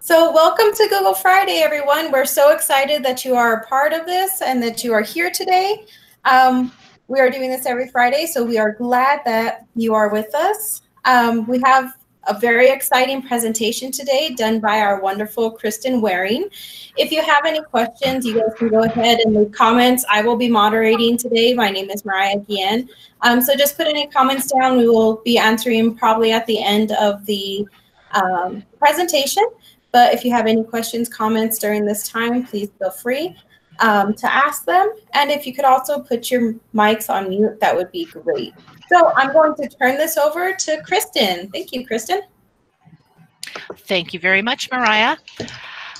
So welcome to Google Friday, everyone. We're so excited that you are a part of this and that you are here today. Um, we are doing this every Friday, so we are glad that you are with us. Um, we have a very exciting presentation today done by our wonderful Kristen Waring. If you have any questions, you guys can go ahead and leave comments. I will be moderating today. My name is Mariah Guillen. Um, so just put any comments down. We will be answering probably at the end of the um, presentation. But if you have any questions, comments during this time, please feel free um, to ask them. And if you could also put your mics on mute, that would be great. So I'm going to turn this over to Kristen. Thank you, Kristen. Thank you very much, Mariah.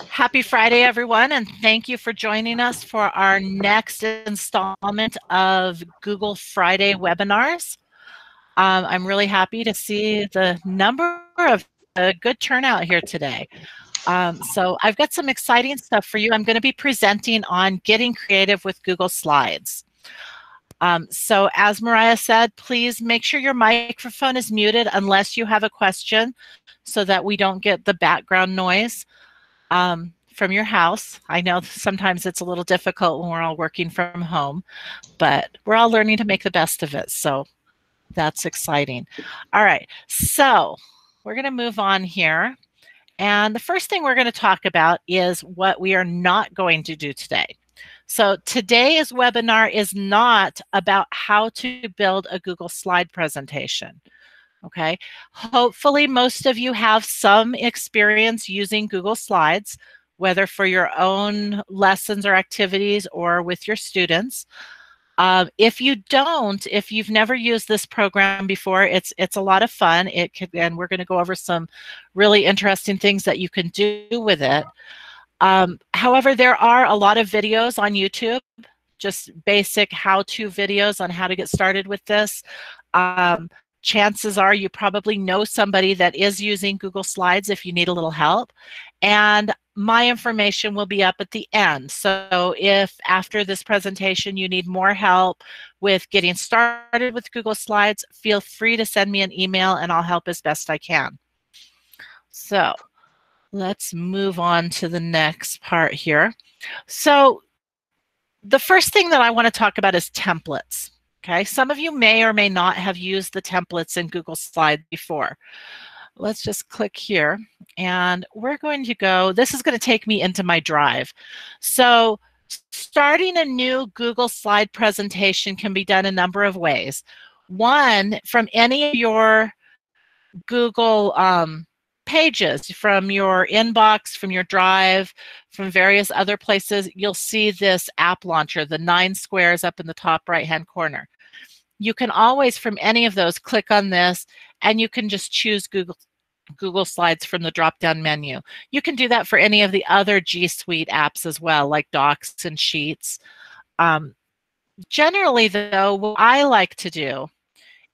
Happy Friday, everyone, and thank you for joining us for our next installment of Google Friday webinars. Um, I'm really happy to see the number of a good turnout here today. Um, so I've got some exciting stuff for you. I'm going to be presenting on getting creative with Google Slides. Um, so as Mariah said, please make sure your microphone is muted unless you have a question so that we don't get the background noise um, from your house. I know sometimes it's a little difficult when we're all working from home, but we're all learning to make the best of it. So that's exciting. All right, so we're going to move on here. And the first thing we're going to talk about is what we are not going to do today. So today's webinar is not about how to build a Google slide presentation. Okay, hopefully most of you have some experience using Google Slides, whether for your own lessons or activities or with your students. Um, if you don't, if you've never used this program before, it's it's a lot of fun. It can, and we're going to go over some really interesting things that you can do with it. Um, however, there are a lot of videos on YouTube, just basic how-to videos on how to get started with this. Um, chances are you probably know somebody that is using Google Slides if you need a little help. And my information will be up at the end. So if after this presentation you need more help with getting started with Google Slides, feel free to send me an email and I'll help as best I can. So let's move on to the next part here. So the first thing that I want to talk about is templates. Okay, some of you may or may not have used the templates in Google Slides before let's just click here and we're going to go, this is going to take me into my drive. So starting a new Google slide presentation can be done a number of ways. One, from any of your Google um, pages, from your inbox, from your drive, from various other places, you'll see this app launcher, the nine squares up in the top right-hand corner. You can always, from any of those, click on this and you can just choose Google Google Slides from the drop-down menu. You can do that for any of the other G Suite apps as well, like Docs and Sheets. Um, generally, though, what I like to do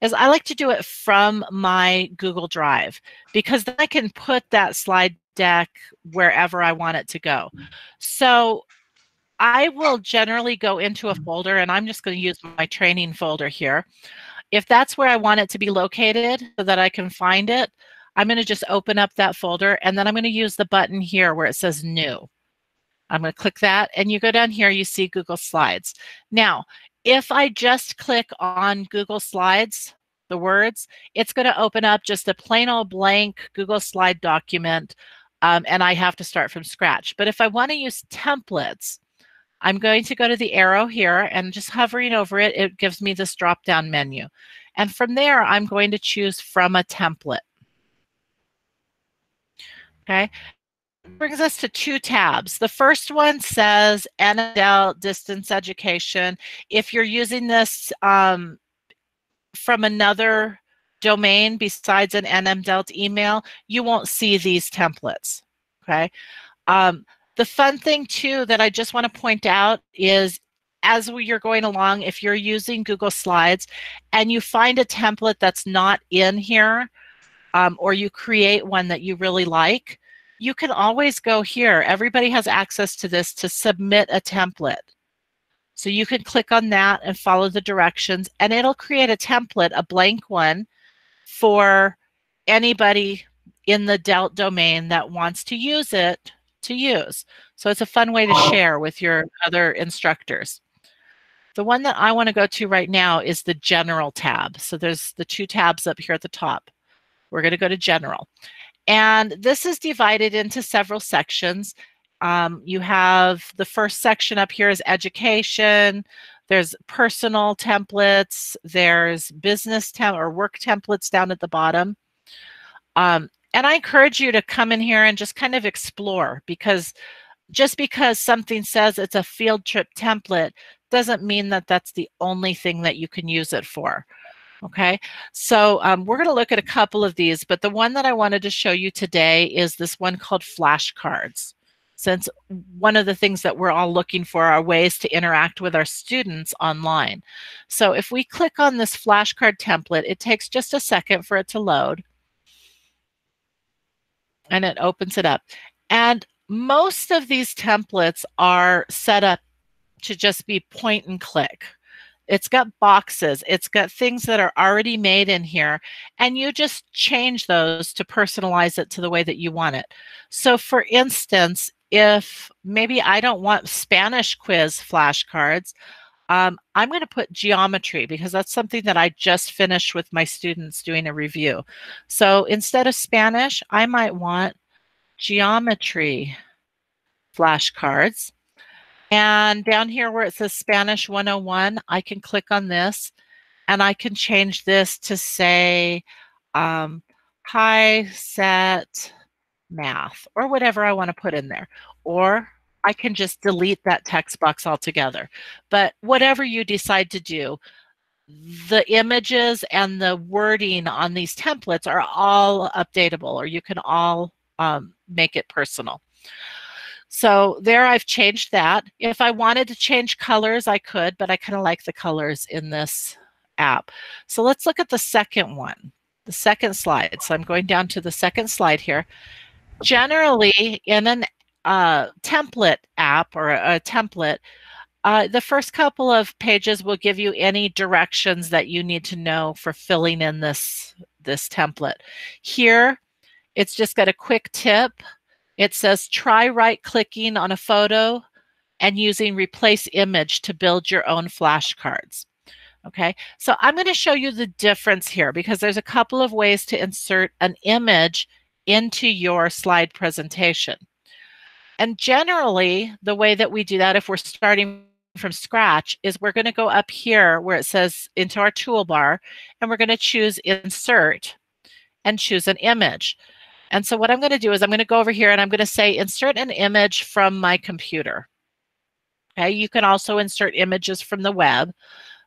is I like to do it from my Google Drive because then I can put that slide deck wherever I want it to go. So I will generally go into a folder and I'm just going to use my training folder here. If that's where I want it to be located so that I can find it, I'm going to just open up that folder and then I'm going to use the button here where it says new. I'm going to click that and you go down here, you see Google Slides. Now, if I just click on Google Slides, the words, it's going to open up just a plain old blank Google Slide document um, and I have to start from scratch. But if I want to use templates, I'm going to go to the arrow here and just hovering over it, it gives me this drop down menu. And from there, I'm going to choose from a template. Okay. Brings us to two tabs. The first one says NMDELT distance education. If you're using this um, from another domain besides an NMDELT email, you won't see these templates. Okay. Um, the fun thing too that I just want to point out is as you're going along, if you're using Google Slides and you find a template that's not in here, um, or you create one that you really like, you can always go here. Everybody has access to this to submit a template. So you can click on that and follow the directions and it'll create a template, a blank one for anybody in the DELT domain that wants to use it to use. So it's a fun way to share with your other instructors. The one that I want to go to right now is the General tab. So there's the two tabs up here at the top. We're going to go to General. And this is divided into several sections. Um, you have the first section up here is education. There's personal templates. There's business temp or work templates down at the bottom. Um, and I encourage you to come in here and just kind of explore because just because something says it's a field trip template doesn't mean that that's the only thing that you can use it for. Okay, so um, we're going to look at a couple of these, but the one that I wanted to show you today is this one called flashcards. Since one of the things that we're all looking for are ways to interact with our students online. So if we click on this flashcard template, it takes just a second for it to load. And it opens it up. And most of these templates are set up to just be point and click. It's got boxes. It's got things that are already made in here. And you just change those to personalize it to the way that you want it. So for instance, if maybe I don't want Spanish quiz flashcards, um, I'm going to put geometry because that's something that I just finished with my students doing a review. So instead of Spanish, I might want geometry flashcards. And down here where it says Spanish 101, I can click on this and I can change this to say um, high set math or whatever I want to put in there. Or I can just delete that text box altogether. But whatever you decide to do, the images and the wording on these templates are all updatable or you can all um, make it personal. So there I've changed that. If I wanted to change colors, I could, but I kind of like the colors in this app. So let's look at the second one, the second slide. So I'm going down to the second slide here. Generally, in an uh, template app or a, a template, uh, the first couple of pages will give you any directions that you need to know for filling in this, this template. Here, it's just got a quick tip it says try right clicking on a photo and using replace image to build your own flashcards. Okay, so I'm going to show you the difference here because there's a couple of ways to insert an image into your slide presentation. And generally, the way that we do that if we're starting from scratch is we're going to go up here where it says into our toolbar and we're going to choose insert and choose an image. And so what I'm going to do is I'm going to go over here and I'm going to say insert an image from my computer. Okay, you can also insert images from the web.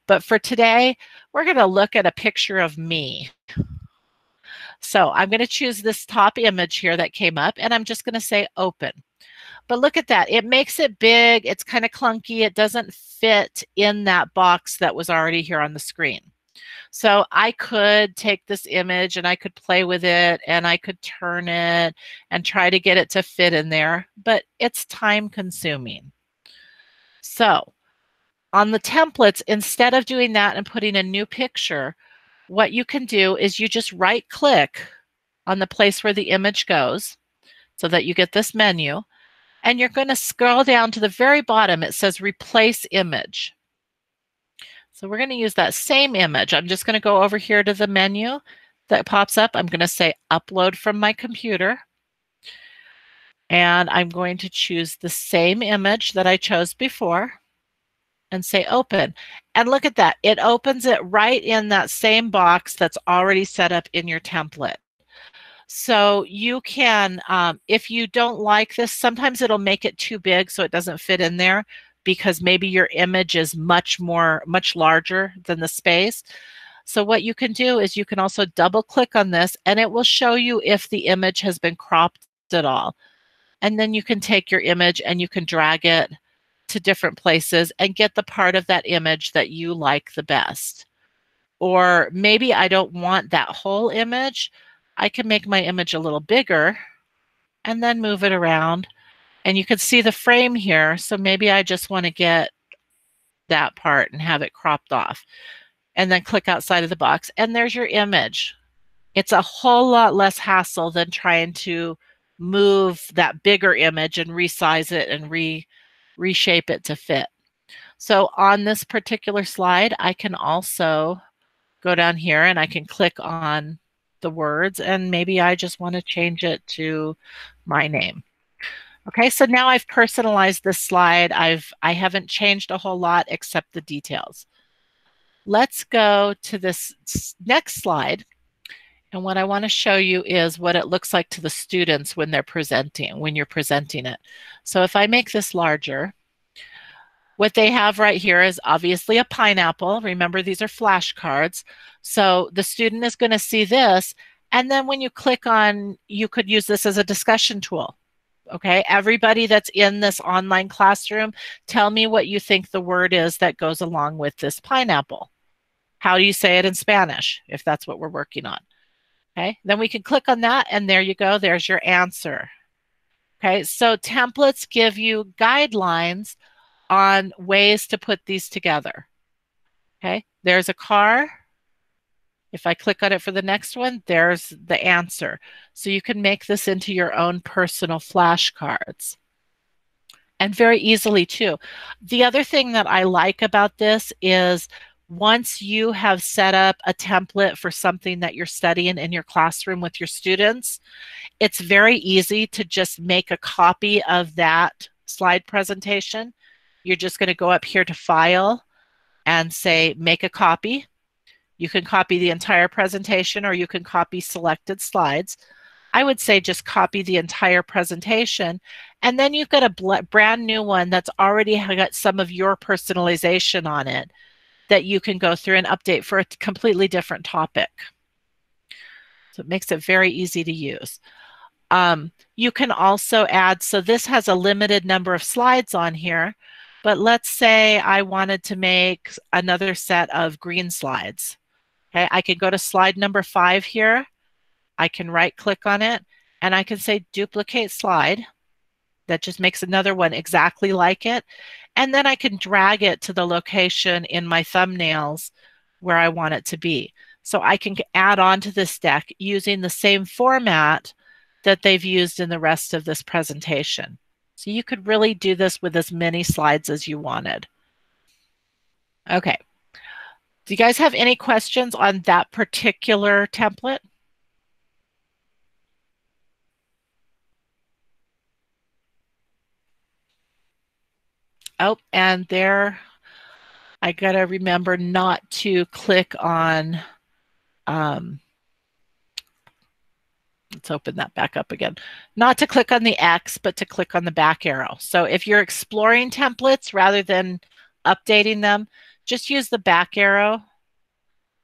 But for today, we're going to look at a picture of me. So I'm going to choose this top image here that came up and I'm just going to say open. But look at that. It makes it big. It's kind of clunky. It doesn't fit in that box that was already here on the screen. So I could take this image and I could play with it and I could turn it and try to get it to fit in there, but it's time consuming. So on the templates, instead of doing that and putting a new picture, what you can do is you just right click on the place where the image goes so that you get this menu and you're going to scroll down to the very bottom. It says replace image. So we're going to use that same image. I'm just going to go over here to the menu that pops up. I'm going to say upload from my computer. And I'm going to choose the same image that I chose before and say open. And look at that. It opens it right in that same box that's already set up in your template. So you can, um, if you don't like this, sometimes it'll make it too big so it doesn't fit in there because maybe your image is much more, much larger than the space. So what you can do is you can also double click on this and it will show you if the image has been cropped at all. And then you can take your image and you can drag it to different places and get the part of that image that you like the best. Or maybe I don't want that whole image. I can make my image a little bigger and then move it around and you can see the frame here. So maybe I just want to get that part and have it cropped off. And then click outside of the box. And there's your image It's a whole lot less hassle than trying to move that bigger image and resize it and re reshape it to fit. So on this particular slide, I can also go down here and I can click on the words and maybe I just want to change it to my name. Okay, so now I've personalized this slide. I've I haven't changed a whole lot except the details. Let's go to this next slide. And what I want to show you is what it looks like to the students when they're presenting, when you're presenting it. So if I make this larger, what they have right here is obviously a pineapple. Remember, these are flashcards. So the student is going to see this. And then when you click on, you could use this as a discussion tool. Okay, everybody that's in this online classroom, tell me what you think the word is that goes along with this pineapple. How do you say it in Spanish, if that's what we're working on? Okay, then we can click on that and there you go, there's your answer. Okay, so templates give you guidelines on ways to put these together. Okay, there's a car. If I click on it for the next one, there's the answer. So you can make this into your own personal flashcards. And very easily too. The other thing that I like about this is once you have set up a template for something that you're studying in your classroom with your students, it's very easy to just make a copy of that slide presentation you're just going to go up here to File and say Make a Copy. You can copy the entire presentation or you can copy selected slides. I would say just copy the entire presentation and then you've got a brand new one that's already got some of your personalization on it that you can go through and update for a completely different topic. So it makes it very easy to use. Um, you can also add, so this has a limited number of slides on here. But let's say I wanted to make another set of green slides. Okay, I can go to slide number five here. I can right click on it and I can say duplicate slide. That just makes another one exactly like it. And then I can drag it to the location in my thumbnails where I want it to be. So I can add on to this deck using the same format that they've used in the rest of this presentation. So you could really do this with as many slides as you wanted. Okay. Do you guys have any questions on that particular template? Oh, and there, I gotta remember not to click on um, let's open that back up again. Not to click on the X, but to click on the back arrow. So if you're exploring templates rather than updating them, just use the back arrow.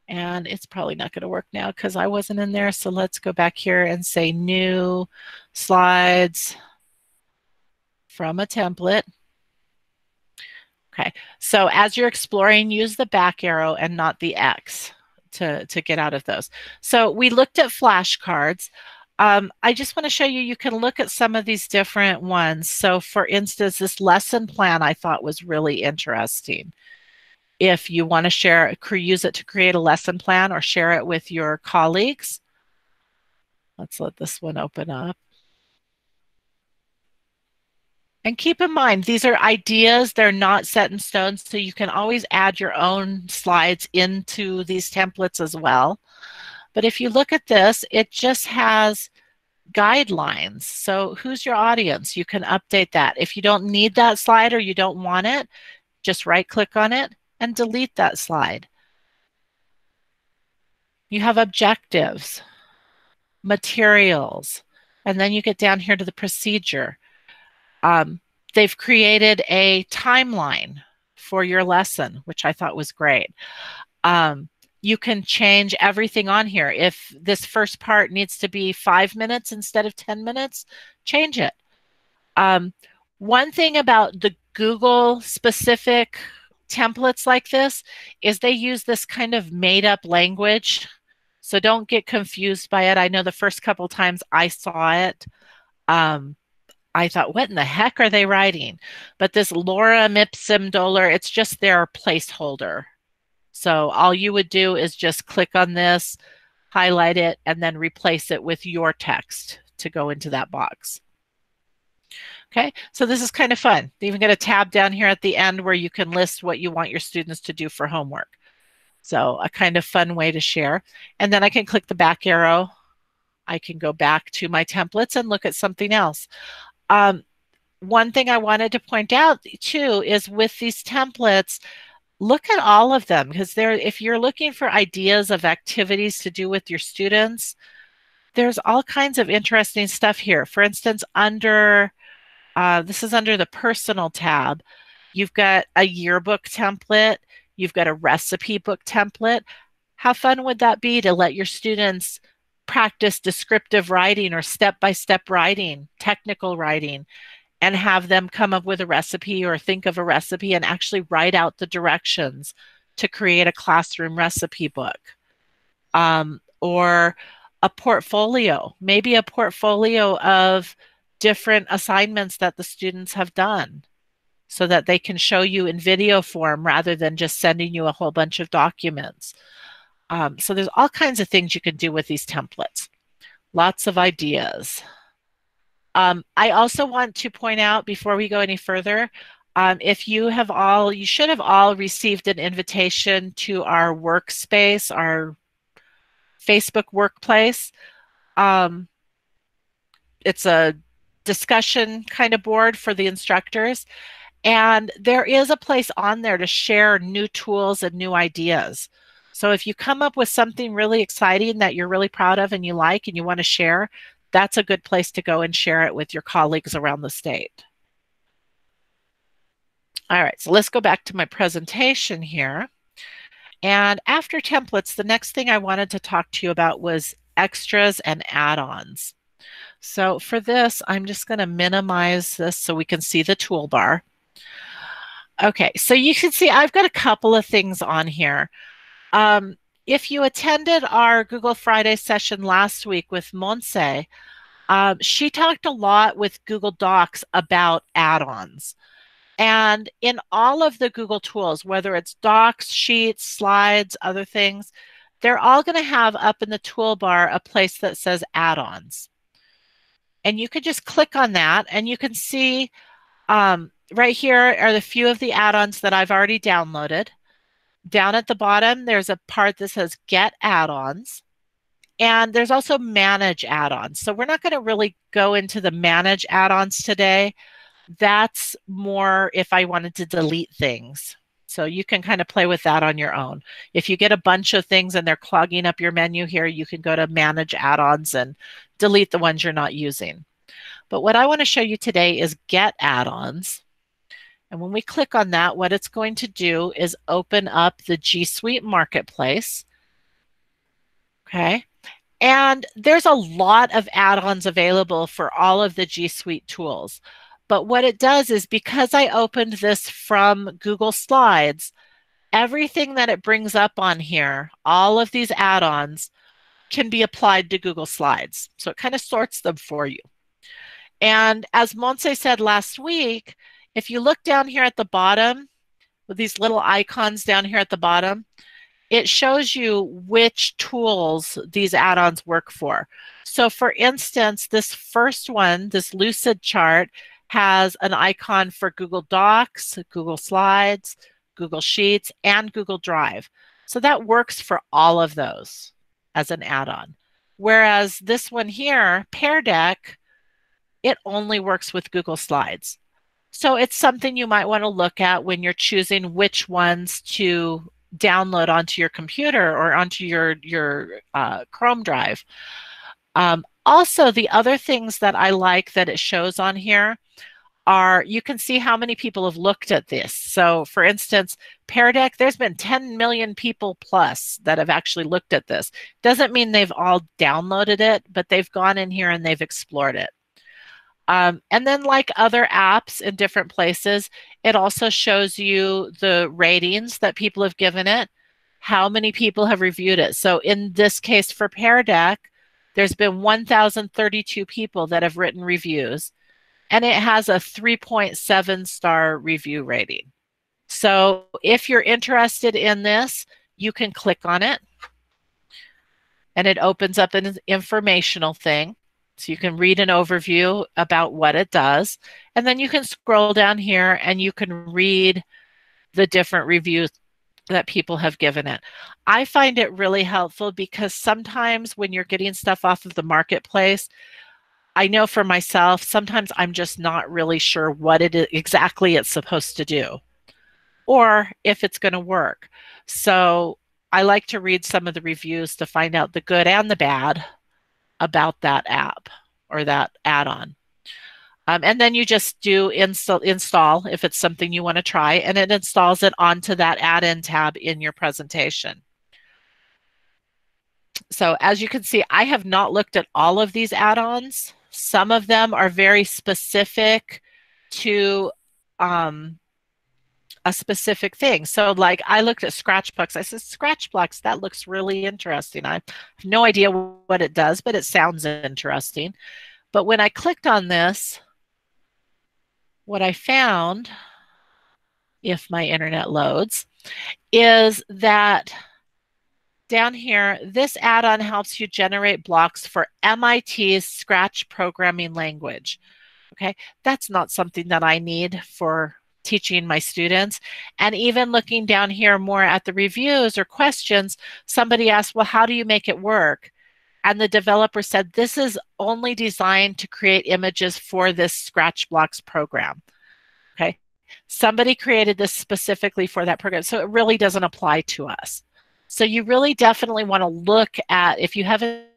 And it's probably not going to work now because I wasn't in there. So let's go back here and say new slides from a template. Okay, so as you're exploring, use the back arrow and not the X to, to get out of those. So we looked at flashcards. Um, I just want to show you, you can look at some of these different ones. So for instance, this lesson plan I thought was really interesting. If you want to share, use it to create a lesson plan or share it with your colleagues. Let's let this one open up. And keep in mind, these are ideas. They're not set in stone, so you can always add your own slides into these templates as well. But if you look at this, it just has guidelines. So who's your audience? You can update that. If you don't need that slide or you don't want it, just right click on it and delete that slide. You have objectives, materials, and then you get down here to the procedure. Um, they've created a timeline for your lesson, which I thought was great. Um, you can change everything on here. If this first part needs to be five minutes instead of 10 minutes, change it. Um, one thing about the Google specific templates like this is they use this kind of made up language. So don't get confused by it. I know the first couple times I saw it, um, I thought, what in the heck are they writing? But this Lorem ipsum dolor, it's just their placeholder so all you would do is just click on this, highlight it, and then replace it with your text to go into that box. Okay, so this is kind of fun. They even get a tab down here at the end where you can list what you want your students to do for homework. So a kind of fun way to share. And then I can click the back arrow. I can go back to my templates and look at something else. Um, one thing I wanted to point out too is with these templates, look at all of them because there if you're looking for ideas of activities to do with your students, there's all kinds of interesting stuff here. For instance, under uh, this is under the personal tab. You've got a yearbook template. You've got a recipe book template. How fun would that be to let your students practice descriptive writing or step-by-step writing, technical writing, and have them come up with a recipe or think of a recipe and actually write out the directions to create a classroom recipe book. Um, or a portfolio, maybe a portfolio of different assignments that the students have done so that they can show you in video form rather than just sending you a whole bunch of documents. Um, so there's all kinds of things you can do with these templates. Lots of ideas. Um, I also want to point out before we go any further, um, if you have all, you should have all received an invitation to our workspace, our Facebook workplace. Um, it's a discussion kind of board for the instructors. And there is a place on there to share new tools and new ideas. So if you come up with something really exciting that you're really proud of and you like and you want to share, that's a good place to go and share it with your colleagues around the state. All right, so let's go back to my presentation here. And after templates, the next thing I wanted to talk to you about was extras and add-ons. So for this, I'm just going to minimize this so we can see the toolbar. Okay, so you can see I've got a couple of things on here. Um, if you attended our Google Friday session last week with Monse, um, she talked a lot with Google Docs about add-ons. And in all of the Google tools, whether it's Docs, Sheets, Slides, other things, they're all going to have up in the toolbar a place that says add-ons. And you can just click on that and you can see um, right here are the few of the add-ons that I've already downloaded. Down at the bottom, there's a part that says get add-ons. And there's also manage add-ons. So we're not going to really go into the manage add-ons today. That's more if I wanted to delete things. So you can kind of play with that on your own. If you get a bunch of things and they're clogging up your menu here, you can go to manage add-ons and delete the ones you're not using. But what I want to show you today is get add-ons. And when we click on that, what it's going to do is open up the G Suite Marketplace. Okay. And there's a lot of add-ons available for all of the G Suite tools. But what it does is because I opened this from Google Slides, everything that it brings up on here, all of these add-ons can be applied to Google Slides. So it kind of sorts them for you. And as Monse said last week, if you look down here at the bottom, with these little icons down here at the bottom, it shows you which tools these add-ons work for. So for instance, this first one, this Lucidchart, has an icon for Google Docs, Google Slides, Google Sheets, and Google Drive. So that works for all of those as an add-on. Whereas this one here, Pear Deck, it only works with Google Slides. So it's something you might want to look at when you're choosing which ones to download onto your computer or onto your, your uh, Chrome drive. Um, also, the other things that I like that it shows on here are you can see how many people have looked at this. So for instance, Pear Deck, there's been 10 million people plus that have actually looked at this. Doesn't mean they've all downloaded it, but they've gone in here and they've explored it. Um, and then like other apps in different places, it also shows you the ratings that people have given it, how many people have reviewed it. So in this case for Pear Deck, there's been 1,032 people that have written reviews, and it has a 3.7 star review rating. So if you're interested in this, you can click on it. and it opens up an informational thing. So you can read an overview about what it does. And then you can scroll down here and you can read the different reviews that people have given it. I find it really helpful because sometimes when you're getting stuff off of the marketplace, I know for myself, sometimes I'm just not really sure what it is exactly it's supposed to do or if it's going to work. So I like to read some of the reviews to find out the good and the bad about that app or that add-on. Um, and then you just do install, install if it's something you want to try, and it installs it onto that add-in tab in your presentation. So as you can see, I have not looked at all of these add-ons. Some of them are very specific to um, a specific thing. So like I looked at Scratch Blocks. I said, scratch blocks, that looks really interesting. I have no idea what it does, but it sounds interesting. But when I clicked on this, what I found, if my internet loads, is that down here, this add-on helps you generate blocks for MIT's Scratch programming language. Okay, that's not something that I need for teaching my students. And even looking down here more at the reviews or questions, somebody asked, well, how do you make it work? And the developer said, this is only designed to create images for this Scratch Blocks program. Okay. Somebody created this specifically for that program. So it really doesn't apply to us. So you really definitely want to look at, if you haven't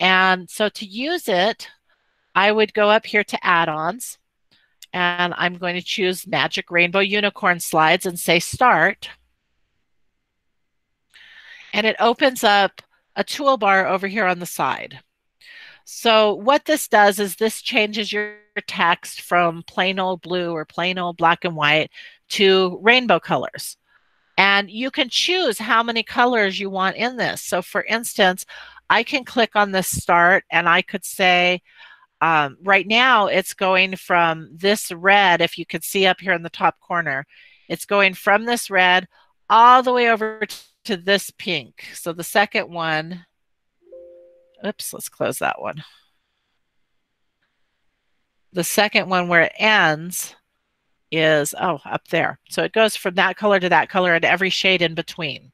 And so to use it, I would go up here to add-ons and I'm going to choose Magic Rainbow Unicorn Slides and say start. And it opens up a toolbar over here on the side. So what this does is this changes your text from plain old blue or plain old black and white to rainbow colors. And you can choose how many colors you want in this. So for instance, I can click on the start and I could say, um, right now it's going from this red, if you could see up here in the top corner, it's going from this red all the way over to this pink. So the second one, oops, let's close that one. The second one where it ends is, oh, up there. So it goes from that color to that color and every shade in between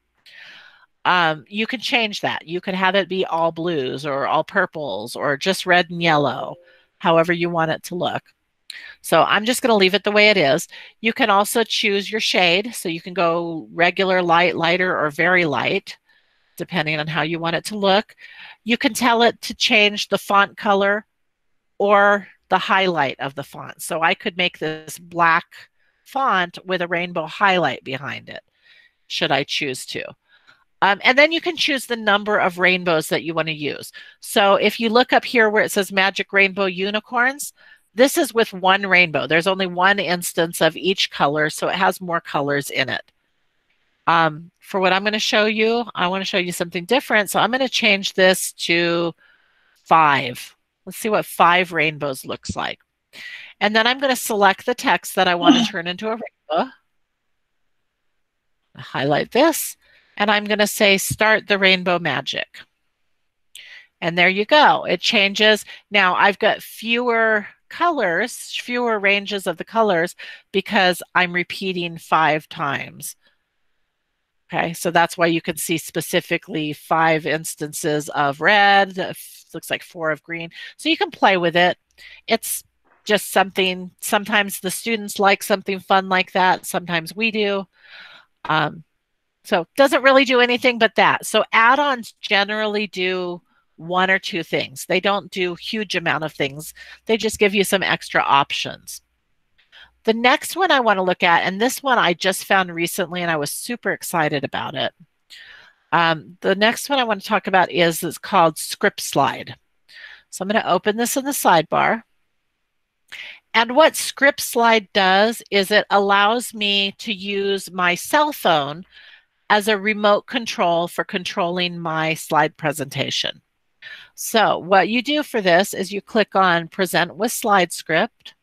um, you can change that. You could have it be all blues or all purples or just red and yellow, however you want it to look. So I'm just going to leave it the way it is. You can also choose your shade. So you can go regular, light, lighter, or very light, depending on how you want it to look. You can tell it to change the font color or the highlight of the font. So I could make this black font with a rainbow highlight behind it, should I choose to. Um, and then you can choose the number of rainbows that you want to use. So if you look up here where it says Magic Rainbow Unicorns, this is with one rainbow. There's only one instance of each color, so it has more colors in it. Um, for what I'm going to show you, I want to show you something different. So I'm going to change this to five. Let's see what five rainbows looks like. And then I'm going to select the text that I want to turn into a rainbow. Highlight this and I'm going to say start the rainbow magic. And there you go. It changes. Now I've got fewer colors, fewer ranges of the colors because I'm repeating five times. Okay, so that's why you can see specifically five instances of red, looks like four of green. So you can play with it. It's just something, sometimes the students like something fun like that. Sometimes we do. Um, so doesn't really do anything but that. So add-ons generally do one or two things. They don't do huge amount of things. They just give you some extra options. The next one I want to look at, and this one I just found recently and I was super excited about it. Um, the next one I want to talk about is, is called Script Slide. So I'm going to open this in the sidebar. And what Script Slide does is it allows me to use my cell phone as a remote control for controlling my slide presentation. So what you do for this is you click on Present with Slide Script,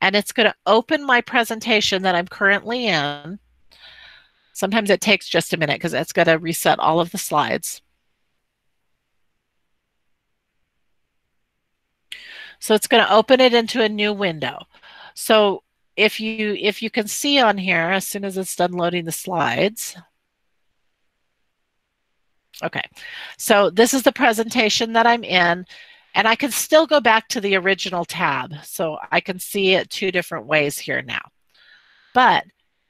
and it's going to open my presentation that I'm currently in. Sometimes it takes just a minute because it's going to reset all of the slides. So it's going to open it into a new window. So if you if you can see on here, as soon as it's done loading the slides, Okay, so this is the presentation that I'm in, and I can still go back to the original tab. So I can see it two different ways here now. But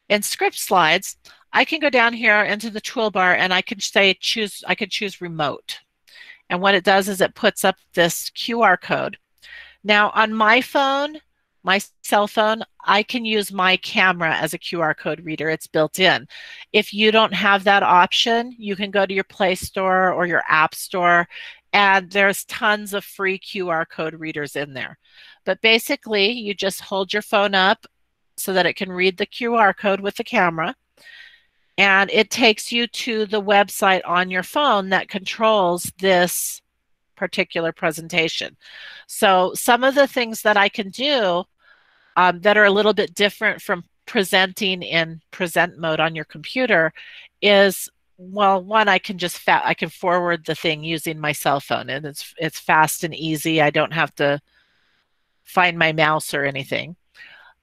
in script slides, I can go down here into the toolbar and I can say choose, I can choose remote. And what it does is it puts up this QR code. Now on my phone, my cell phone, I can use my camera as a QR code reader. It's built in. If you don't have that option, you can go to your Play Store or your App Store, and there's tons of free QR code readers in there. But basically, you just hold your phone up so that it can read the QR code with the camera, and it takes you to the website on your phone that controls this particular presentation. So some of the things that I can do um, that are a little bit different from presenting in present mode on your computer is well one i can just i can forward the thing using my cell phone and it's it's fast and easy. I don't have to find my mouse or anything.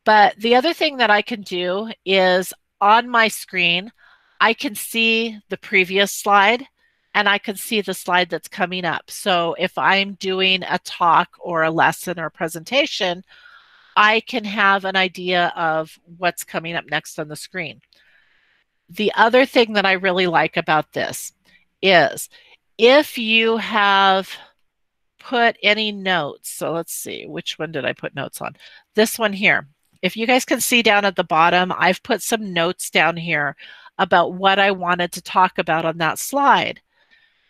But the other thing that i can do is on my screen i can see the previous slide and I can see the slide that's coming up. So if I'm doing a talk or a lesson or a presentation, I can have an idea of what's coming up next on the screen. The other thing that I really like about this is if you have put any notes, so let's see, which one did I put notes on? This one here. If you guys can see down at the bottom, I've put some notes down here about what I wanted to talk about on that slide.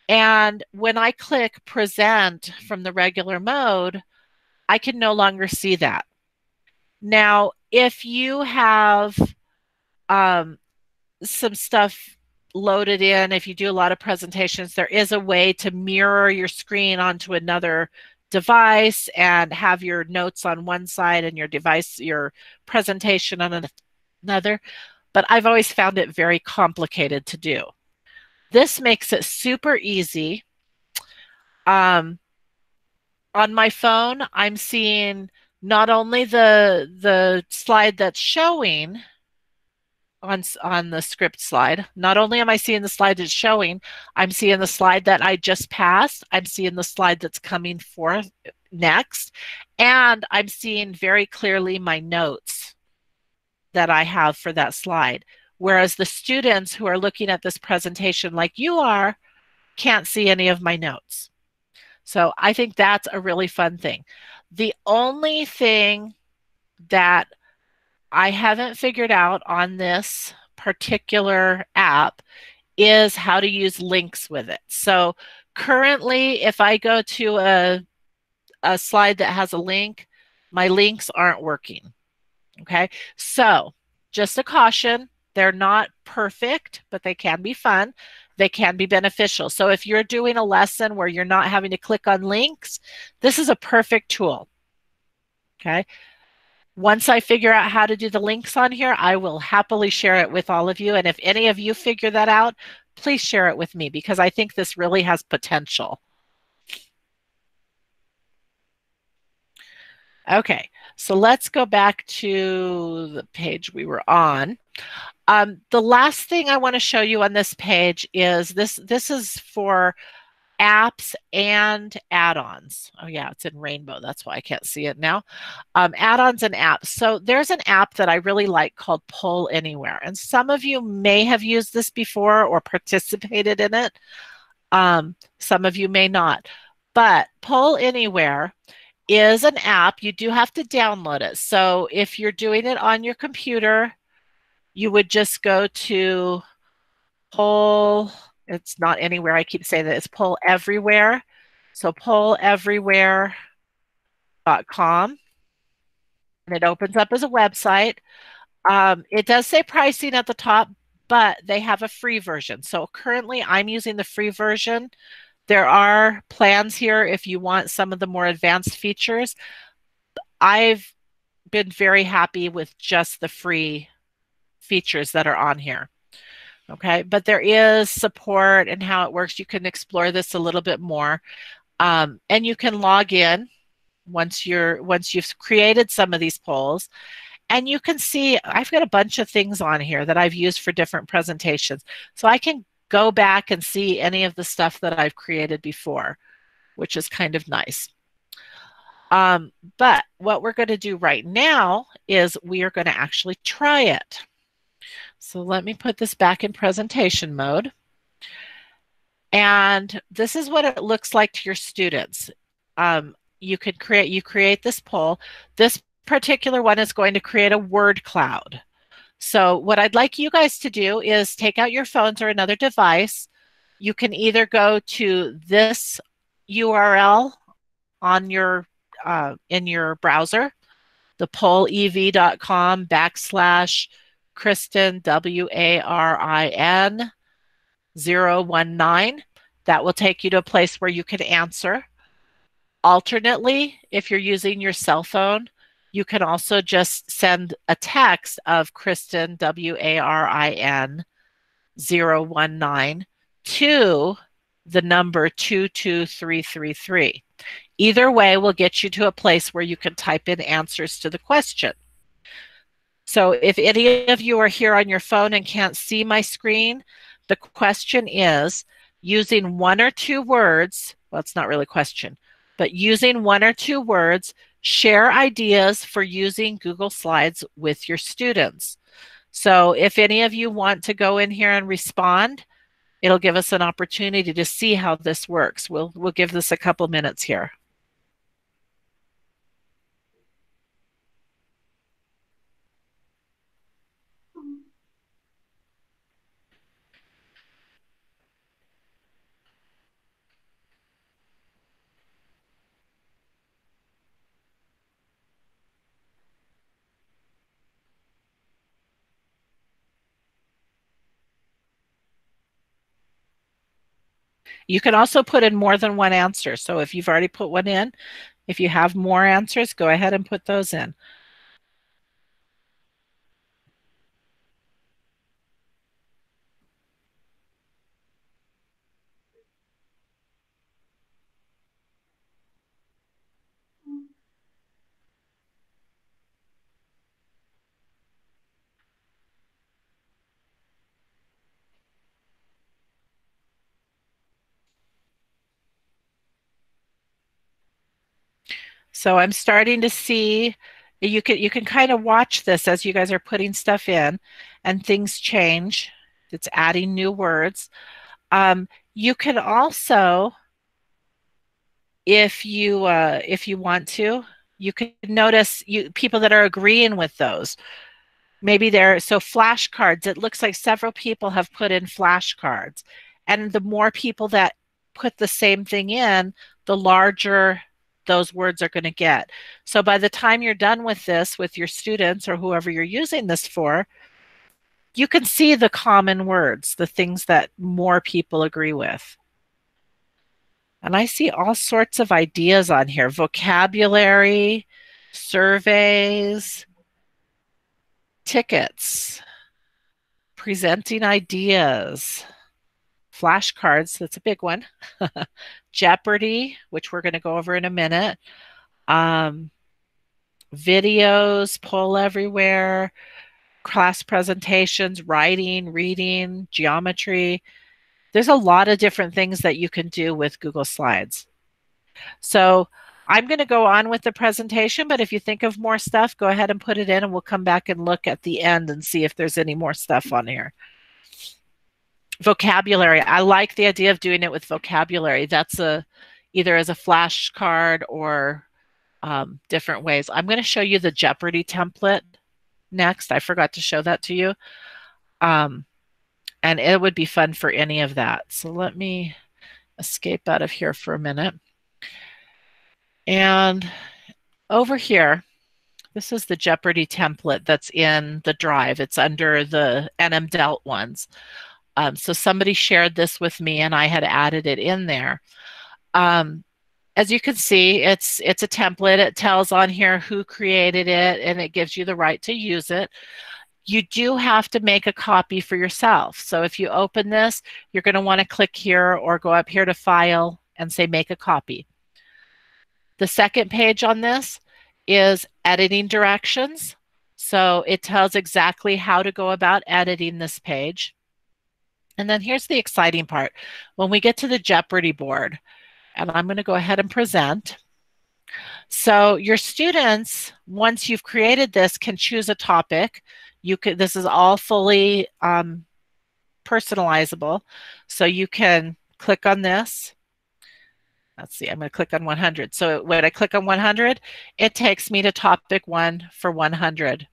And when I click present from the regular mode, I can no longer see that. Now, if you have um, some stuff loaded in, if you do a lot of presentations, there is a way to mirror your screen onto another device and have your notes on one side and your device, your presentation on another. But I've always found it very complicated to do. This makes it super easy. Um, on my phone, I'm seeing not only the the slide that's showing on on the script slide not only am i seeing the slide that's showing i'm seeing the slide that i just passed i'm seeing the slide that's coming forth next and i'm seeing very clearly my notes that i have for that slide whereas the students who are looking at this presentation like you are can't see any of my notes so i think that's a really fun thing the only thing that I haven't figured out on this particular app is how to use links with it. So currently, if I go to a, a slide that has a link, my links aren't working. Okay, so just a caution, they're not perfect, but they can be fun they can be beneficial. So if you're doing a lesson where you're not having to click on links, this is a perfect tool. Okay. Once I figure out how to do the links on here, I will happily share it with all of you. And if any of you figure that out, please share it with me because I think this really has potential. Okay, so let's go back to the page we were on. Um, the last thing I want to show you on this page is this. This is for apps and add-ons. Oh yeah, it's in rainbow. That's why I can't see it now. Um, add-ons and apps. So there's an app that I really like called Poll Anywhere. And some of you may have used this before or participated in it. Um, some of you may not. But Poll Anywhere is an app. You do have to download it. So if you're doing it on your computer, you would just go to poll. It's not anywhere. I keep saying that it's poll everywhere. So pull polleverywhere.com. And it opens up as a website. Um, it does say pricing at the top, but they have a free version. So currently I'm using the free version. There are plans here if you want some of the more advanced features. I've been very happy with just the free features that are on here. Okay, but there is support and how it works. You can explore this a little bit more. Um, and you can log in once you're once you've created some of these polls and you can see I've got a bunch of things on here that I've used for different presentations. So I can go back and see any of the stuff that I've created before, which is kind of nice. Um, but what we're going to do right now is we are going to actually try it. So let me put this back in presentation mode. And this is what it looks like to your students. Um, you could create, you create this poll. This particular one is going to create a word cloud. So what I'd like you guys to do is take out your phones or another device. You can either go to this URL on your uh, in your browser, the pollev.com backslash Kristen W A R I N 019. That will take you to a place where you can answer. Alternately, if you're using your cell phone, you can also just send a text of Kristen, W A R I N 019 to the number 22333. Either way will get you to a place where you can type in answers to the question. So if any of you are here on your phone and can't see my screen, the question is using one or two words, well, it's not really a question, but using one or two words Share ideas for using Google Slides with your students. So if any of you want to go in here and respond, it'll give us an opportunity to see how this works. We'll, we'll give this a couple minutes here. You can also put in more than one answer. So if you've already put one in, if you have more answers, go ahead and put those in. So I'm starting to see you can you can kind of watch this as you guys are putting stuff in and things change. It's adding new words. Um, you can also, if you uh, if you want to, you can notice you people that are agreeing with those. Maybe they're so flashcards. It looks like several people have put in flashcards, and the more people that put the same thing in, the larger those words are going to get. So by the time you're done with this with your students or whoever you're using this for, you can see the common words, the things that more people agree with. And I see all sorts of ideas on here vocabulary, surveys, tickets, presenting ideas, flashcards, that's a big one, Jeopardy, which we're going to go over in a minute, um, videos, poll everywhere, class presentations, writing, reading, geometry. There's a lot of different things that you can do with Google Slides. So I'm going to go on with the presentation, but if you think of more stuff, go ahead and put it in and we'll come back and look at the end and see if there's any more stuff on here vocabulary. I like the idea of doing it with vocabulary. That's a either as a flashcard or um, different ways. I'm going to show you the Jeopardy template next. I forgot to show that to you. Um, and it would be fun for any of that. So let me escape out of here for a minute. And over here, This is the Jeopardy template that's in the drive. It's under the NM Delt ones. Um, so somebody shared this with me and I had added it in there. Um, as you can see, it's it's a template. It tells on here who created it and it gives you the right to use it. You do have to make a copy for yourself. So if you open this, you're going to want to click here or go up here to File and say Make a Copy. The second page on this is editing directions. So it tells exactly how to go about editing this page. And then here's the exciting part. When we get to the Jeopardy board, and I'm going to go ahead and present. So your students, once you've created this, can choose a topic. You could, this is all fully um, personalizable. So you can click on this let's see, I'm going to click on 100. So when I click on 100, it takes me to topic one for 100.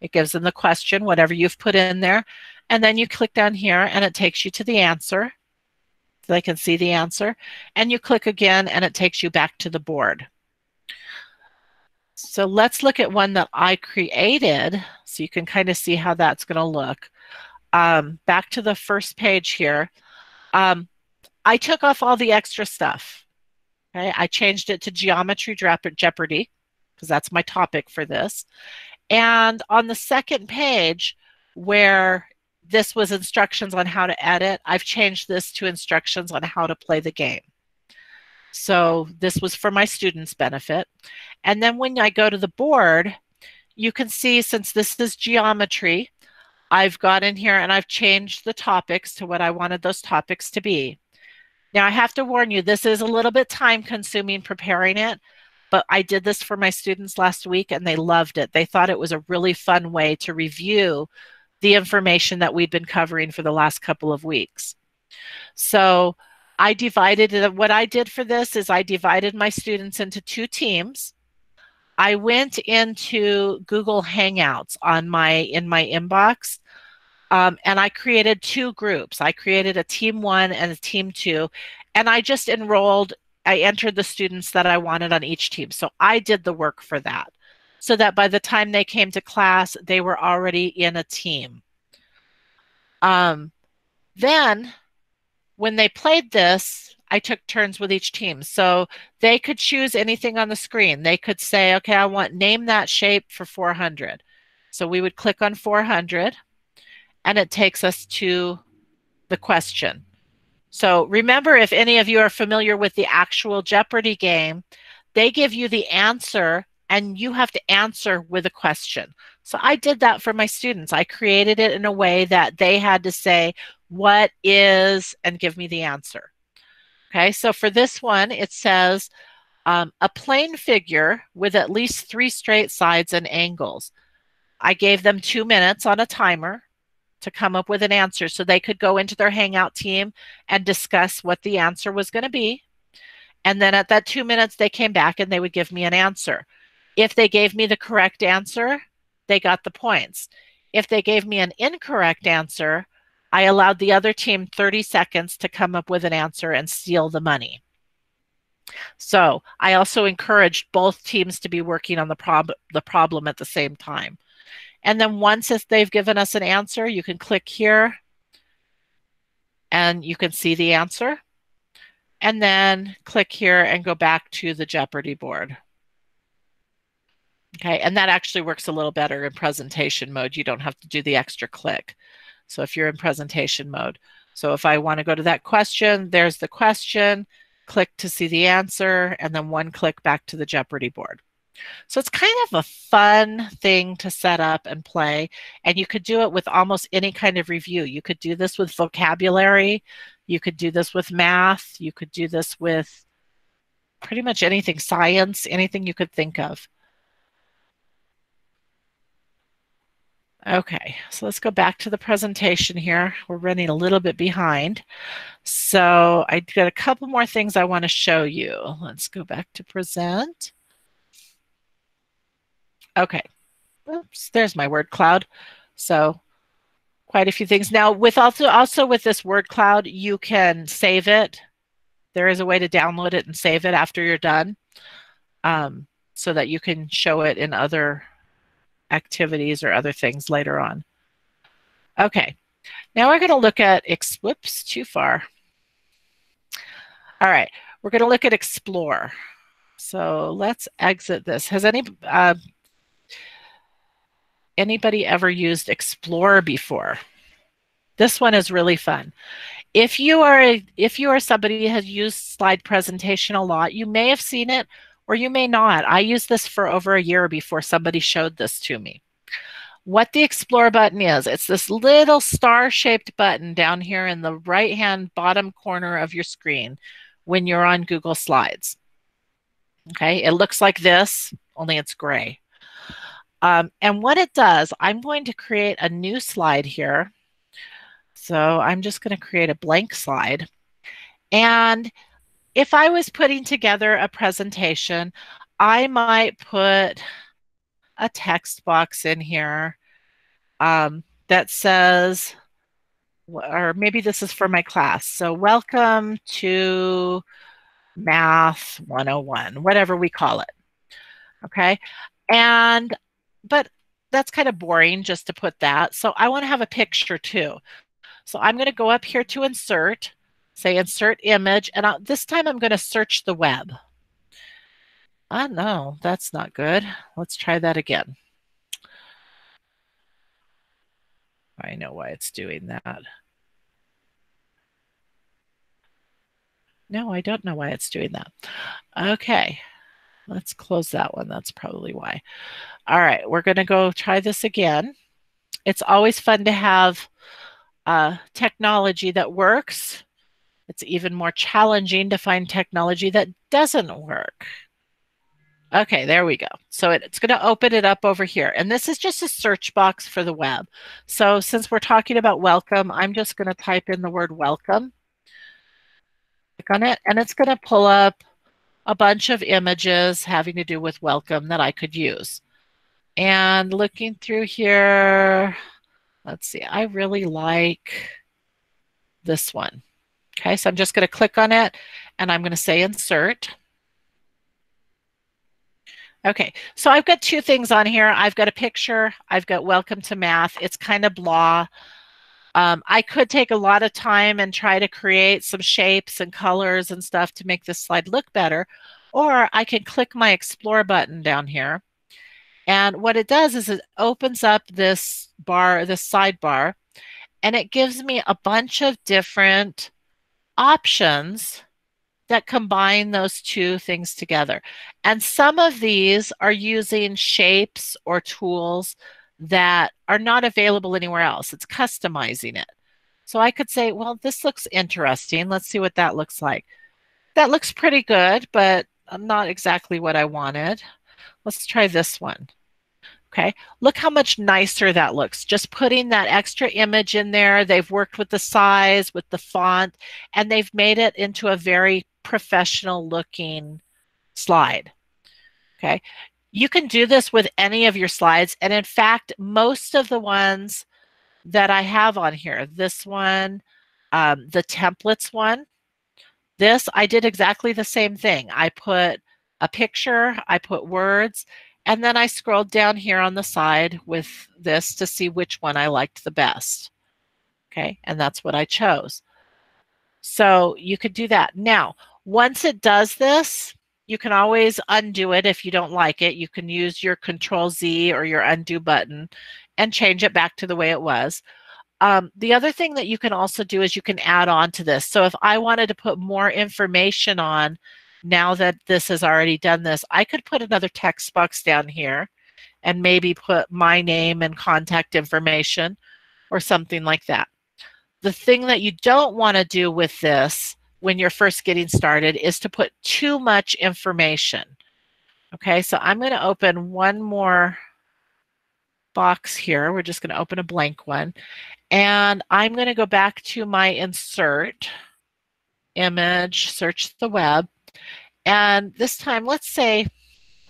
It gives them the question, whatever you've put in there. And then you click down here and it takes you to the answer. So they can see the answer. And you click again and it takes you back to the board. So let's look at one that I created so you can kind of see how that's going to look. Um, back to the first page here. Um, I took off all the extra stuff. Okay, I changed it to Geometry Jeopardy because that's my topic for this. And on the second page, where this was instructions on how to edit, I've changed this to instructions on how to play the game. So this was for my students' benefit. And then when I go to the board, you can see since this is geometry, I've got in here and I've changed the topics to what I wanted those topics to be. Now, I have to warn you, this is a little bit time consuming preparing it, but I did this for my students last week and they loved it. They thought it was a really fun way to review the information that we'd been covering for the last couple of weeks. So I divided. What I did for this is I divided my students into two teams. I went into Google Hangouts on my in my inbox um, and I created two groups. I created a team one and a team two, and I just enrolled, I entered the students that I wanted on each team. So I did the work for that so that by the time they came to class, they were already in a team. Um, then when they played this, I took turns with each team. So they could choose anything on the screen. They could say, okay, I want name that shape for 400. So we would click on 400 and it takes us to the question. So remember, if any of you are familiar with the actual Jeopardy game, they give you the answer and you have to answer with a question. So I did that for my students. I created it in a way that they had to say, what is, and give me the answer. Okay, so for this one, it says um, a plane figure with at least three straight sides and angles. I gave them two minutes on a timer to come up with an answer so they could go into their hangout team and discuss what the answer was going to be and then at that two minutes they came back and they would give me an answer if they gave me the correct answer they got the points if they gave me an incorrect answer i allowed the other team 30 seconds to come up with an answer and steal the money so i also encouraged both teams to be working on the, prob- the problem at the same time and then once if they've given us an answer, you can click here and you can see the answer. And then click here and go back to the Jeopardy board. Okay, and that actually works a little better in presentation mode. You don't have to do the extra click. So if you're in presentation mode. So if I want to go to that question, there's the question, click to see the answer, and then one click back to the Jeopardy board. So it's kind of a fun thing to set up and play. And you could do it with almost any kind of review. You could do this with vocabulary. You could do this with math. You could do this with pretty much anything, science, anything you could think of. Okay, so let's go back to the presentation here. We're running a little bit behind. So I got a couple more things I want to show you. Let's go back to present. Okay. Oops, there's my word cloud. So quite a few things. Now with also also with this word cloud, you can save it. There is a way to download it and save it after you're done. Um, so that you can show it in other activities or other things later on. Okay, now we're going to look at, whoops, too far. All right, we're going to look at explore. So let's exit this. Has any uh, anybody ever used explore before? This one is really fun. If you are if you are somebody who has used slide presentation a lot, you may have seen it or you may not. I used this for over a year before somebody showed this to me. What the Explore button is, it's this little star-shaped button down here in the right-hand bottom corner of your screen when you're on Google Slides. Okay, it looks like this, only it's gray. Um, and what it does, I'm going to create a new slide here. So I'm just going to create a blank slide. And if I was putting together a presentation, I might put a text box in here um, that says, or maybe this is for my class. So welcome to Math 101, whatever we call it. Okay. And, but that's kind of boring just to put that. So I want to have a picture too. So I'm going to go up here to insert, say insert image, and I'll, this time I'm going to search the web. Ah, no, that's not good. Let's try that again. I know why it's doing that. No, I don't know why it's doing that. Okay, let's close that one. That's probably why. All right, we're going to go try this again. It's always fun to have uh, technology that works. It's even more challenging to find technology that doesn't work. Okay, there we go. So it, it's going to open it up over here. And this is just a search box for the web. So since we're talking about welcome, I'm just going to type in the word welcome click on it, and it's going to pull up a bunch of images having to do with welcome that I could use. And looking through here, let's see, I really like this one. Okay, so I'm just going to click on it and I'm going to say insert. Okay, so I've got two things on here. I've got a picture. I've got welcome to math. It's kind of blah. Um, I could take a lot of time and try to create some shapes and colors and stuff to make this slide look better. Or I can click my explore button down here. And what it does is it opens up this bar, this sidebar, and it gives me a bunch of different options that combine those two things together. And some of these are using shapes or tools that are not available anywhere else. It's customizing it. So I could say, well, this looks interesting. Let's see what that looks like. That looks pretty good, but not exactly what I wanted. Let's try this one. Okay, look how much nicer that looks. Just putting that extra image in there. They've worked with the size, with the font, and they've made it into a very professional looking slide. Okay, you can do this with any of your slides. And in fact, most of the ones that I have on here, this one, um, the templates one, this, I did exactly the same thing. I put a picture, I put words, and then I scrolled down here on the side with this to see which one I liked the best. Okay, and that's what I chose. So you could do that. Now, once it does this, you can always undo it if you don't like it. You can use your Control Z or your undo button and change it back to the way it was. Um, the other thing that you can also do is you can add on to this. So if I wanted to put more information on now that this has already done this, I could put another text box down here and maybe put my name and contact information or something like that. The thing that you don't want to do with this when you're first getting started is to put too much information. Okay, so I'm going to open one more box here. We're just going to open a blank one. And I'm going to go back to my insert image, search the web. And this time, let's say,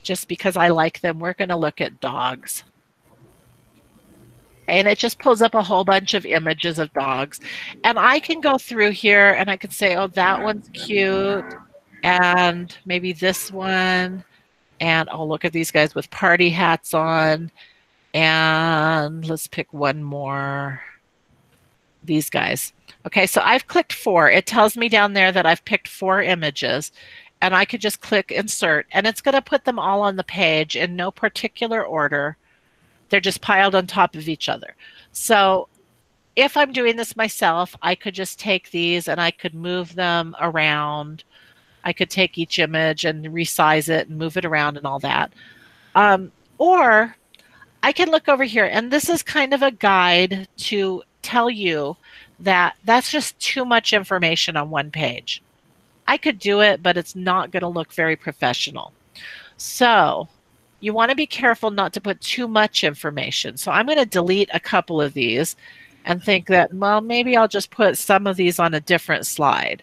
just because I like them, we're going to look at dogs and it just pulls up a whole bunch of images of dogs. And I can go through here and I can say, oh, that one's cute, and maybe this one, And I'll look at these guys with party hats on. And let's pick one more. These guys. Okay, so I've clicked four. It tells me down there that I've picked four images and I could just click insert and it's going to put them all on the page in no particular order. They're just piled on top of each other. So if I'm doing this myself, I could just take these and I could move them around. I could take each image and resize it and move it around and all that. Um, or I can look over here and this is kind of a guide to tell you that that's just too much information on one page. I could do it, but it's not going to look very professional. So you want to be careful not to put too much information. So I'm going to delete a couple of these and think that, well, maybe I'll just put some of these on a different slide.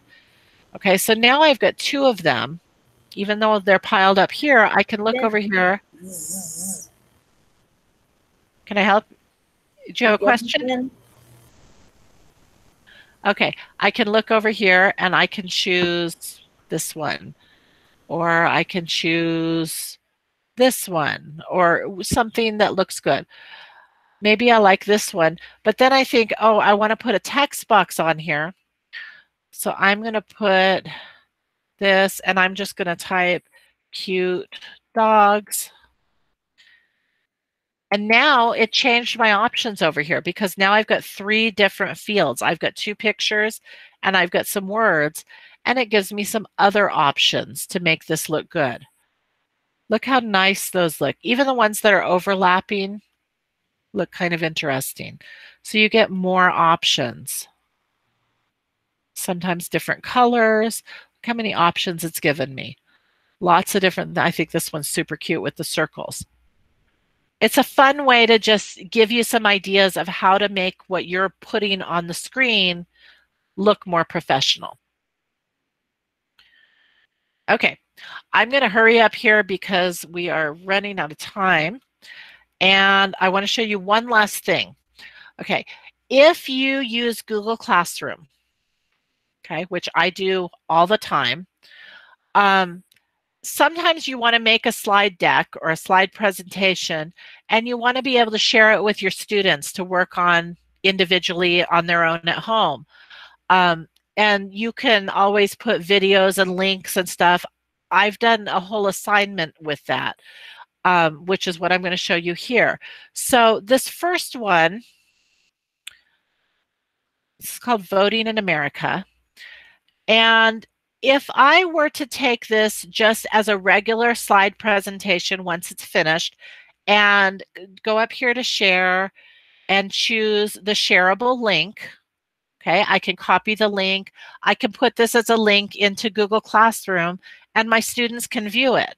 Okay, so now I've got two of them. Even though they're piled up here, I can look over here. Can I help? Do you have a question? Okay, I can look over here and I can choose this one, or I can choose this one, or something that looks good. Maybe I like this one, but then I think, oh, I want to put a text box on here. So I'm going to put this, and I'm just going to type cute dogs. And now it changed my options over here because now I've got three different fields. I've got two pictures and I've got some words and it gives me some other options to make this look good. Look how nice those look. Even the ones that are overlapping look kind of interesting. So you get more options. Sometimes different colors. Look how many options it's given me. Lots of different, I think this one's super cute with the circles it's a fun way to just give you some ideas of how to make what you're putting on the screen look more professional. Okay, I'm going to hurry up here because we are running out of time. And I want to show you one last thing. Okay, if you use Google Classroom, okay, which I do all the time, um, sometimes you want to make a slide deck or a slide presentation and you want to be able to share it with your students to work on individually on their own at home. Um, and you can always put videos and links and stuff. I've done a whole assignment with that, um, which is what I'm going to show you here. So this first one, it's called Voting in America. And if I were to take this just as a regular slide presentation once it's finished and go up here to share and choose the shareable link, okay, I can copy the link. I can put this as a link into Google Classroom and my students can view it.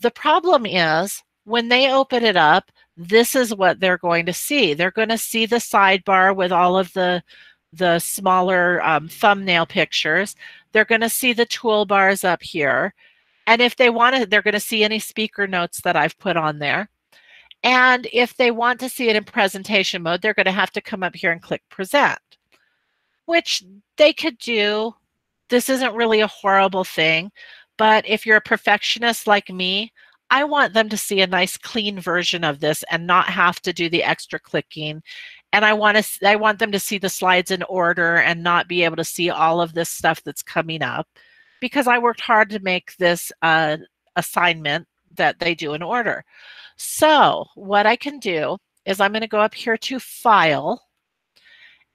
The problem is when they open it up, this is what they're going to see. They're going to see the sidebar with all of the the smaller um, thumbnail pictures. They're going to see the toolbars up here. And if they want to, they're going to see any speaker notes that I've put on there. And if they want to see it in presentation mode, they're going to have to come up here and click present, which they could do. This isn't really a horrible thing. But if you're a perfectionist like me, I want them to see a nice clean version of this and not have to do the extra clicking and I want to I want them to see the slides in order and not be able to see all of this stuff that's coming up because I worked hard to make this uh, assignment that they do in order. So what I can do is I'm going to go up here to File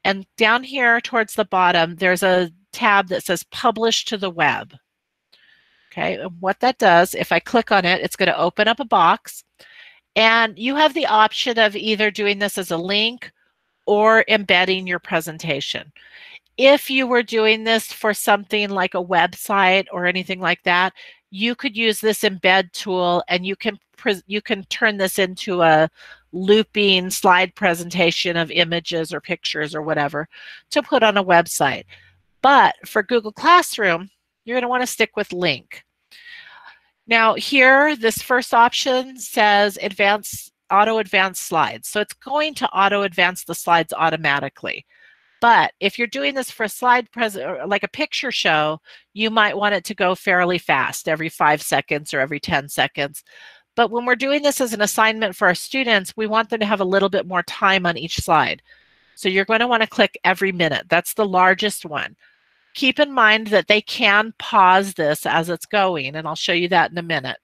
and down here towards the bottom there's a tab that says Publish to the Web. Okay, and what that does, if I click on it, it's going to open up a box and you have the option of either doing this as a link or embedding your presentation. If you were doing this for something like a website or anything like that, you could use this embed tool and you can you can turn this into a looping slide presentation of images or pictures or whatever to put on a website. But for Google Classroom, you're going to want to stick with link. Now here, this first option says advanced auto advance slides. So it's going to auto advance the slides automatically. But if you're doing this for a slide present, like a picture show, you might want it to go fairly fast, every five seconds or every 10 seconds. But when we're doing this as an assignment for our students, we want them to have a little bit more time on each slide. So you're going to want to click every minute. That's the largest one. Keep in mind that they can pause this as it's going, and I'll show you that in a minute.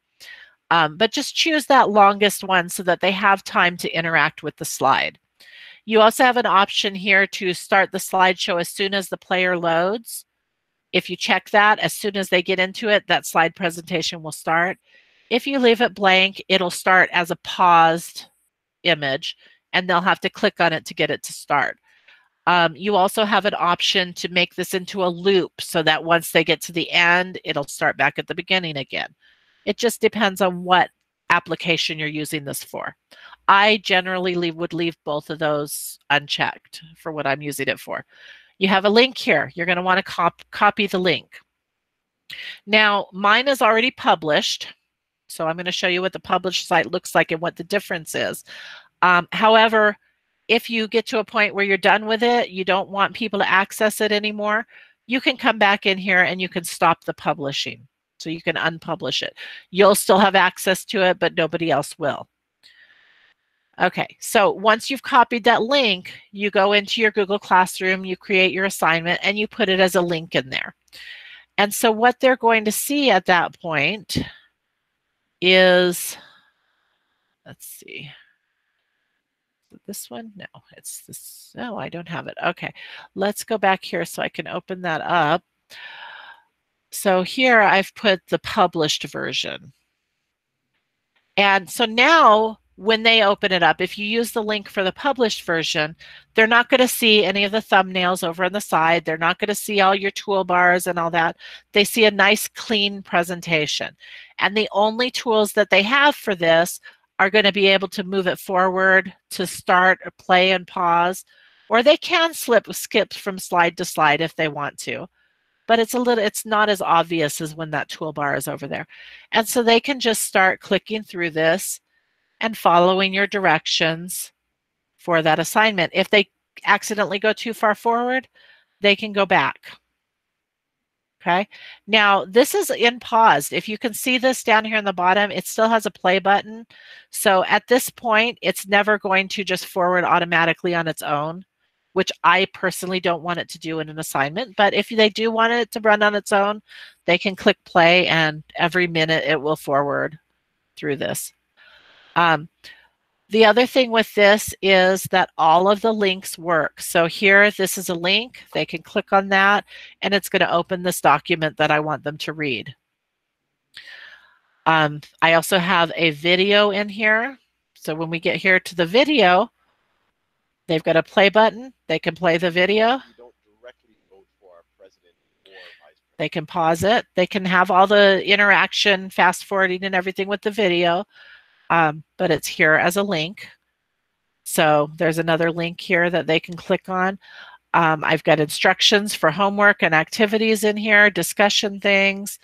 Um, but just choose that longest one so that they have time to interact with the slide. You also have an option here to start the slideshow as soon as the player loads. If you check that, as soon as they get into it, that slide presentation will start. If you leave it blank, it'll start as a paused image and they'll have to click on it to get it to start. Um, you also have an option to make this into a loop so that once they get to the end, it'll start back at the beginning again. It just depends on what application you're using this for. I generally leave, would leave both of those unchecked for what I'm using it for. You have a link here. You're going to want to cop copy the link. Now, mine is already published. So I'm going to show you what the published site looks like and what the difference is. Um, however, if you get to a point where you're done with it, you don't want people to access it anymore, you can come back in here and you can stop the publishing. So you can unpublish it. You'll still have access to it, but nobody else will. Okay, so once you've copied that link, you go into your Google Classroom, you create your assignment, and you put it as a link in there. And so what they're going to see at that point is, let's see, this one? No, it's this. No, I don't have it. Okay, let's go back here so I can open that up. So here I've put the published version. And so now when they open it up, if you use the link for the published version, they're not going to see any of the thumbnails over on the side. They're not going to see all your toolbars and all that. They see a nice clean presentation. And the only tools that they have for this are going to be able to move it forward to start or play and pause, or they can slip skip from slide to slide if they want to. But it's a little it's not as obvious as when that toolbar is over there. And so they can just start clicking through this and following your directions for that assignment. If they accidentally go too far forward, they can go back. Okay. Now this is in paused. If you can see this down here in the bottom, it still has a play button. So at this point, it's never going to just forward automatically on its own, which I personally don't want it to do in an assignment. But if they do want it to run on its own, they can click play and every minute it will forward through this. Um, the other thing with this is that all of the links work. So here, this is a link. They can click on that, and it's going to open this document that I want them to read. Um, I also have a video in here. So when we get here to the video, they've got a play button. They can play the video. They can pause it. They can have all the interaction, fast forwarding and everything with the video um, but it's here as a link. So there's another link here that they can click on. Um, I've got instructions for homework and activities in here, discussion things.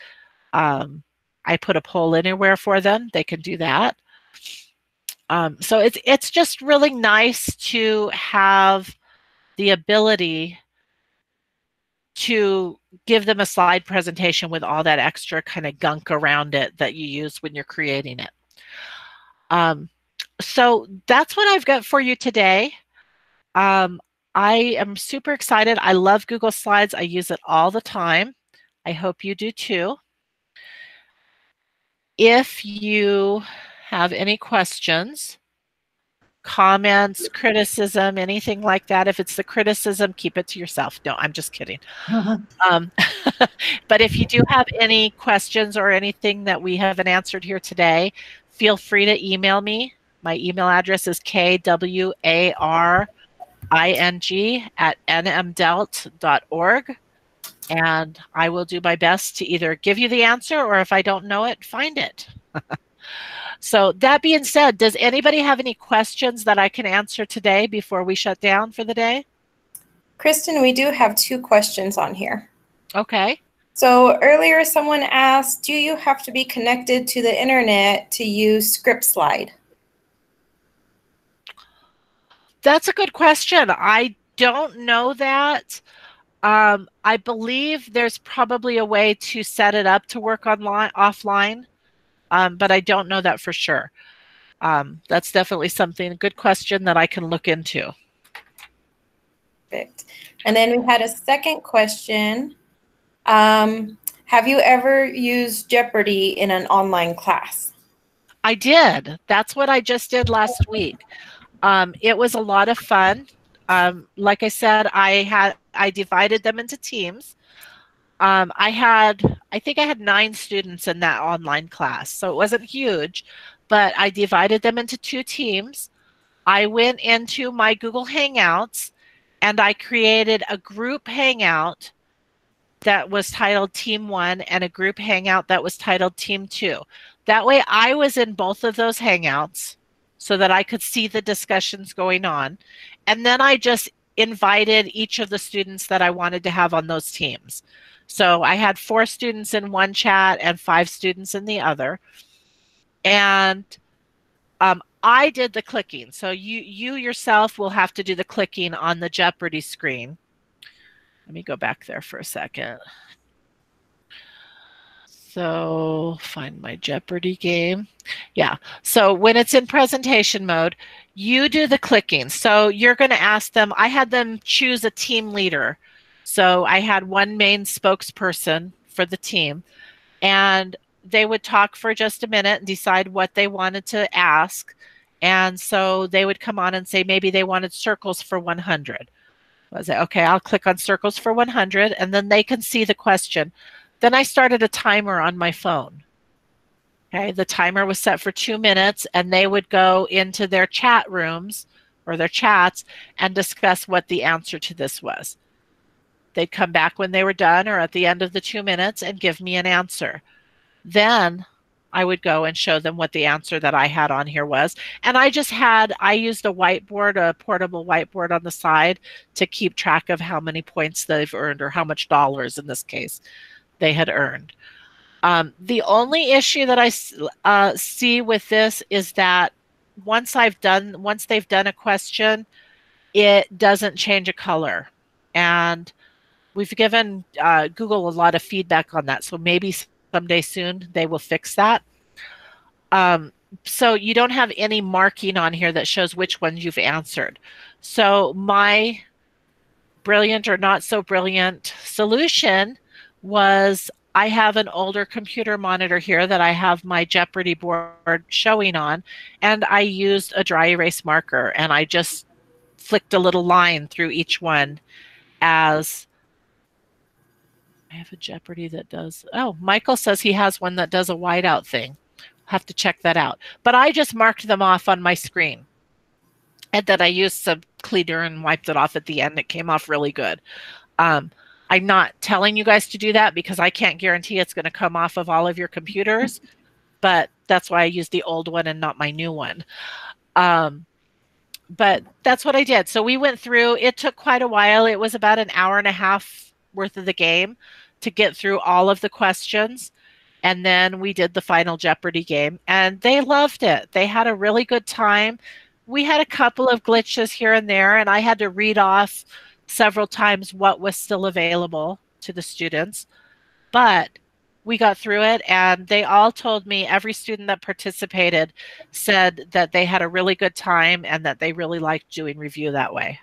Um, I put a poll anywhere for them. They can do that. Um, so it's it's just really nice to have the ability to give them a slide presentation with all that extra kind of gunk around it that you use when you're creating it. Um, so that's what I've got for you today. Um, I am super excited. I love Google Slides. I use it all the time. I hope you do too. If you have any questions, comments, criticism, anything like that, if it's the criticism, keep it to yourself. No, I'm just kidding. um, but if you do have any questions or anything that we haven't answered here today, feel free to email me. My email address is kwaring at nmdelt.org. And I will do my best to either give you the answer or if I don't know it, find it. so, that being said, does anybody have any questions that I can answer today before we shut down for the day? Kristen, we do have two questions on here. Okay. So earlier someone asked, do you have to be connected to the internet to use ScriptSlide? That's a good question. I don't know that. Um, I believe there's probably a way to set it up to work online offline, um, but I don't know that for sure. Um, that's definitely something, a good question that I can look into. Perfect. And then we had a second question. Um, have you ever used Jeopardy in an online class? I did. That's what I just did last week. Um, it was a lot of fun. Um, like I said, I had I divided them into teams. Um, I had I think I had nine students in that online class, so it wasn't huge, but I divided them into two teams. I went into my Google Hangouts and I created a group hangout that was titled Team One and a group hangout that was titled Team Two. That way I was in both of those hangouts so that I could see the discussions going on. And then I just invited each of the students that I wanted to have on those teams. So I had four students in one chat and five students in the other. And um, I did the clicking. So you, you yourself will have to do the clicking on the Jeopardy screen. Let me go back there for a second. So find my Jeopardy game. Yeah. So when it's in presentation mode, you do the clicking. So you're going to ask them, I had them choose a team leader. So I had one main spokesperson for the team and they would talk for just a minute and decide what they wanted to ask. And so they would come on and say maybe they wanted circles for 100. I was like, okay, I'll click on circles for 100 and then they can see the question. Then I started a timer on my phone. Okay, the timer was set for two minutes, and they would go into their chat rooms or their chats and discuss what the answer to this was. They'd come back when they were done or at the end of the two minutes and give me an answer. Then I would go and show them what the answer that I had on here was. And I just had, I used a whiteboard, a portable whiteboard on the side to keep track of how many points they've earned or how much dollars in this case they had earned. Um, the only issue that I uh, see with this is that once I've done, once they've done a question, it doesn't change a color. And we've given uh, Google a lot of feedback on that. So maybe someday soon they will fix that. Um, so you don't have any marking on here that shows which ones you've answered. So my brilliant or not so brilliant solution was I have an older computer monitor here that I have my Jeopardy board showing on, and I used a dry erase marker and I just flicked a little line through each one as I have a Jeopardy that does. Oh, Michael says he has one that does a whiteout thing. have to check that out. But I just marked them off on my screen. And then I used some cleaner and wiped it off at the end. It came off really good. Um, I'm not telling you guys to do that because I can't guarantee it's going to come off of all of your computers, but that's why I use the old one and not my new one. Um, but that's what I did. So we went through, it took quite a while. It was about an hour and a half worth of the game to get through all of the questions. And then we did the final Jeopardy game and they loved it. They had a really good time. We had a couple of glitches here and there, and I had to read off several times what was still available to the students. But we got through it and they all told me every student that participated said that they had a really good time and that they really liked doing review that way.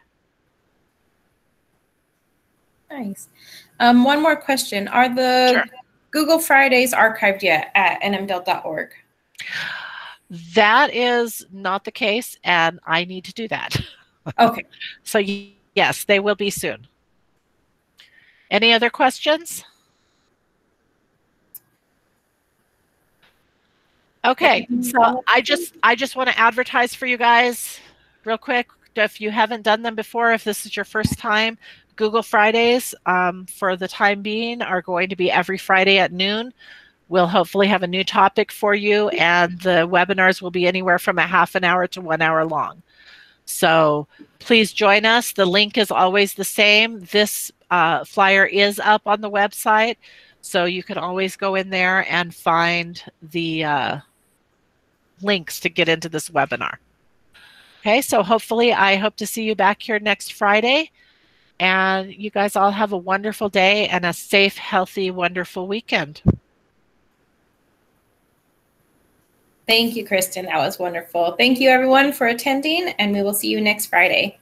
Nice. Um, one more question. Are the sure. Google Fridays archived yet at nmdelt.org? That is not the case, and I need to do that. Okay. so Yes, they will be soon. Any other questions? Okay, so I just I just want to advertise for you guys real quick. If you haven't done them before, if this is your first time, Google Fridays um, for the time being are going to be every Friday at noon. We'll hopefully have a new topic for you, and the webinars will be anywhere from a half an hour to one hour long. So please join us. The link is always the same. This uh, flyer is up on the website, so you can always go in there and find the uh, links to get into this webinar. Okay, so hopefully I hope to see you back here next Friday. And you guys all have a wonderful day and a safe, healthy, wonderful weekend. Thank you, Kristen. That was wonderful. Thank you, everyone, for attending, and we will see you next Friday.